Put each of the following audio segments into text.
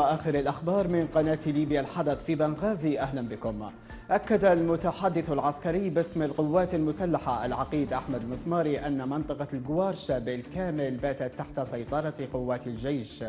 آخر الأخبار من قناة ليبيا الحدث في بنغازي. أهلا بكم. أكد المتحدث العسكري باسم القوات المسلحة العقيد أحمد مسماري أن منطقة الجوارش بالكامل باتت تحت سيطرة قوات الجيش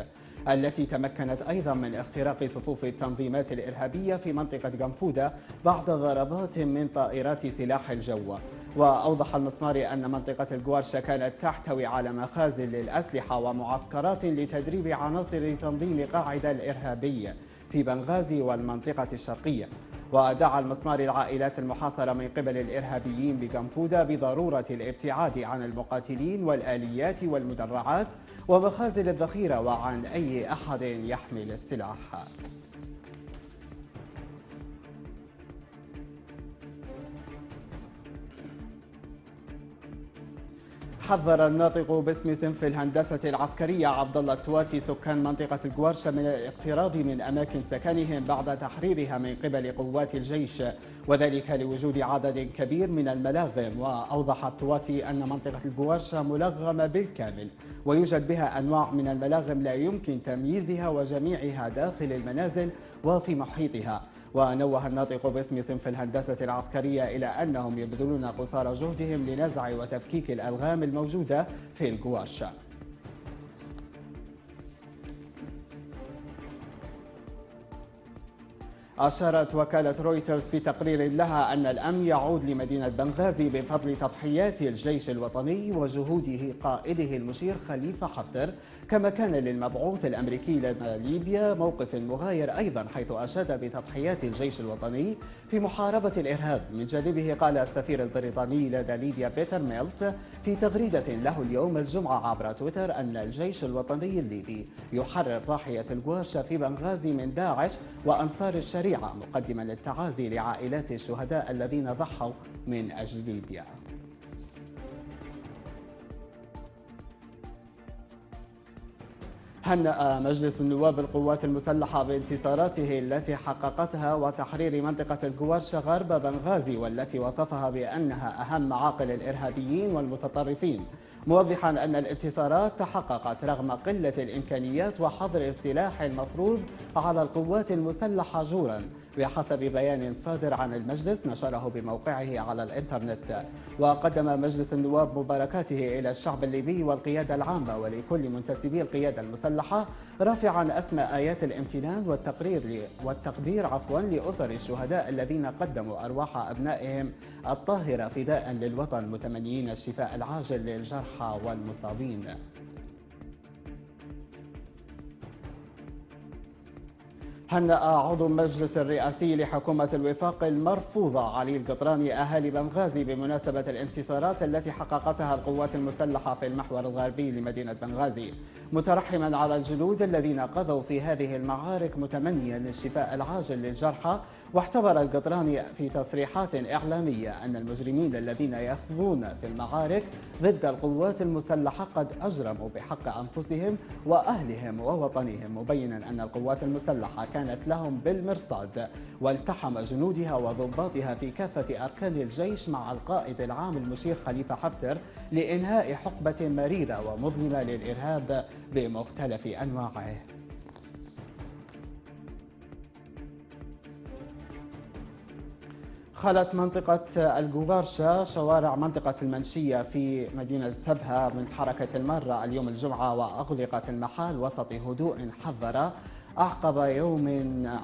التي تمكنت أيضا من اختراق صفوف التنظيمات الإرهابية في منطقة جنفودة بعد ضربات من طائرات سلاح الجو. وأوضح المسماري أن منطقة الجوارشة كانت تحتوي على مخازن للأسلحة ومعسكرات لتدريب عناصر تنظيم قاعدة الإرهابية في بنغازي والمنطقة الشرقية. ودعا المسماري العائلات المحاصرة من قبل الإرهابيين بجنفودة بضرورة الابتعاد عن المقاتلين والآليات والمدرعات ومخازن الذخيرة وعن أي أحد يحمل السلاح. حذر الناطق باسم صنف الهندسة العسكرية عبد الله التواتي سكان منطقة الجوارشة من الاقتراب من أماكن سكنهم بعد تحريرها من قبل قوات الجيش وذلك لوجود عدد كبير من الملاغم. وأوضح التواتي أن منطقة الجوارشة ملغمة بالكامل ويوجد بها أنواع من الملاغم لا يمكن تمييزها وجميعها داخل المنازل وفي محيطها. ونوه الناطق باسم صنف الهندسة العسكرية إلى أنهم يبذلون قصارى جهدهم لنزع وتفكيك الألغام الموجودة في الجوارشة أشارت وكالة رويترز في تقرير لها أن الأمن يعود لمدينة بنغازي بفضل تضحيات الجيش الوطني وجهوده قائده المشير خليفة حفتر. كما كان للمبعوث الأمريكي لدى ليبيا موقف مغاير أيضا حيث أشاد بتضحيات الجيش الوطني في محاربة الإرهاب. من جانبه قال السفير البريطاني لدى ليبيا بيتر ميلت في تغريدة له اليوم الجمعة عبر تويتر أن الجيش الوطني الليبي يحرر ضاحية الجواشة في بنغازي من داعش وأنصار الشريعة مقدما التعازي لعائلات الشهداء الذين ضحوا من أجل ليبيا هنأ مجلس النواب القوات المسلحة بانتصاراته التي حققتها وتحرير منطقة الجوارش غرب بنغازي والتي وصفها بأنها أهم معاقل الإرهابيين والمتطرفين. موضحا أن الانتصارات تحققت رغم قلة الإمكانيات وحظر السلاح المفروض على القوات المسلحة جورا. بحسب بيان صادر عن المجلس نشره بموقعه على الإنترنت. وقدم مجلس النواب مباركاته إلى الشعب الليبي والقيادة العامة ولكل منتسبي القيادة المسلحة رافعا أسمى آيات الامتنان والتقرير والتقدير عفوا لأسر الشهداء الذين قدموا أرواح أبنائهم. الطاهرة فداء للوطن متمنيين الشفاء العاجل للجرحى والمصابين. هنأ عضو المجلس الرئاسي لحكومة الوفاق المرفوضة علي القطراني أهالي بنغازي بمناسبة الانتصارات التي حققتها القوات المسلحة في المحور الغربي لمدينة بنغازي؟ مترحما على الجنود الذين قضوا في هذه المعارك متمنيا الشفاء العاجل للجرحى واعتبر القطراني في تصريحات إعلامية أن المجرمين الذين يخوضون في المعارك ضد القوات المسلحة قد أجرموا بحق أنفسهم وأهلهم ووطنهم مبينا أن القوات المسلحة كانت لهم بالمرصاد والتحم جنودها وضباطها في كافة أركان الجيش مع القائد العام المشير خليفة حفتر لإنهاء حقبة مريرة ومظلمة للإرهاب بمختلف أنواعه. خلت منطقة الجوغارشة شوارع منطقة المنشية في مدينة سبها من حركة المارة اليوم الجمعة وأغلقت المحال وسط هدوء حذر. أعقب يوم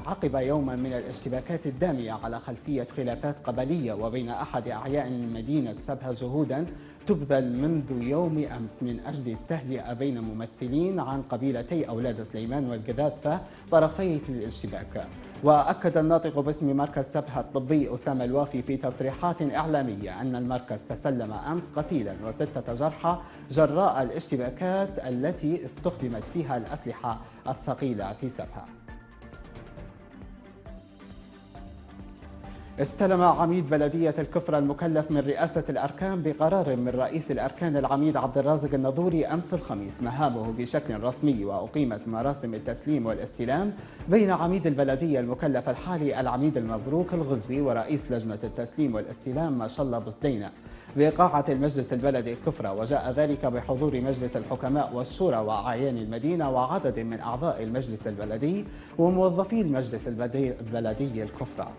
عقب يوما من الاشتباكات الدامية على خلفية خلافات قبلية وبين أحد أعياء مدينة سبها جهودا تبذل منذ يوم أمس من أجل التهدئة بين ممثلين عن قبيلتي أولاد سليمان والجذاثة طرفي في الاشتباك. وأكد الناطق باسم مركز سبها الطبي أسامة الوافي في تصريحات إعلامية أن المركز تسلم أمس قتيلا وستة جرحى جراء الاشتباكات التي استخدمت فيها الأسلحة الثقيلة في سبها استلم عميد بلدية الكفرة المكلف من رئاسة الأركان بقرار من رئيس الأركان العميد عبد الرازق النظوري أمس الخميس. مهامه بشكل رسمي وأقيمت مراسم التسليم والاستلام بين عميد البلدية المكلف الحالي العميد المبروك الغزوي ورئيس لجنة التسليم والاستلام ما شاء الله بسدينة بقاعة المجلس البلدي الكفرة وجاء ذلك بحضور مجلس الحكماء والشورى وأعيان المدينة وعدد من أعضاء المجلس البلدي وموظفي المجلس البلدي الكفرة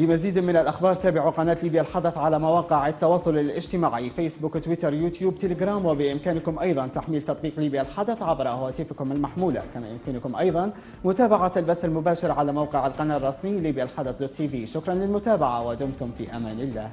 لمزيد من الأخبار تابعوا قناة ليبيا الحدث على مواقع التواصل الاجتماعي فيسبوك تويتر يوتيوب تليجرام وبإمكانكم أيضا تحميل تطبيق ليبيا الحدث عبر هواتفكم المحمولة. كما يمكنكم أيضا متابعة البث المباشر على موقع القناة الرسمي ليبيا الحدث dot TV. شكرا للمتابعة ودمتم في أمان الله.